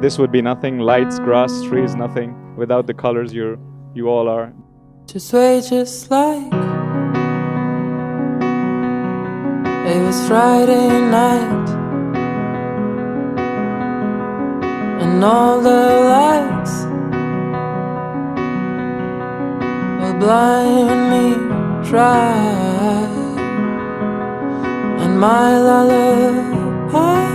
this would be nothing. Lights, grass, trees, nothing without the colors you you all are. Just wait, just like it was Friday night, and all the lights will blind me dry, and my lullaby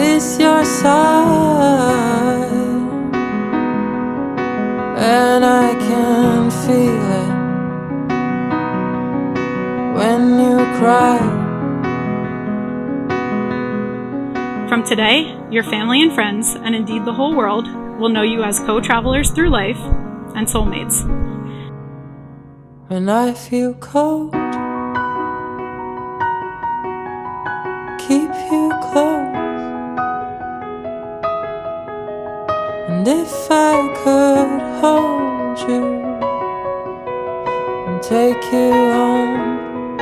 is your side, and I can feel it when you cry. From today, your family and friends, and indeed the whole world, will know you as co travelers through life and soulmates. When I feel cold, keep you And if I could hold you and take you home,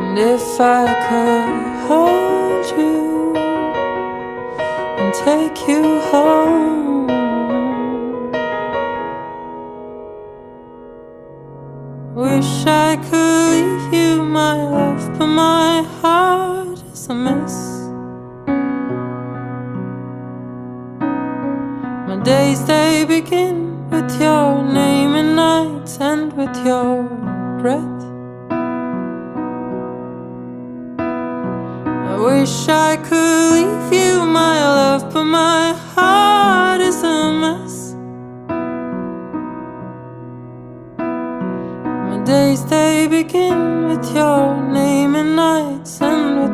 and if I could hold you and take you home. Wish I could leave you my love, but my heart is a mess. My days they begin with your name and nights end with your breath. I wish I could leave you my love, but my heart is a mess. My days they begin with your name and nights end with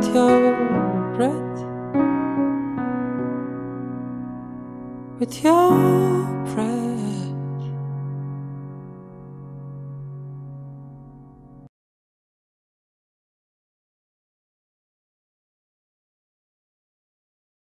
With your breath.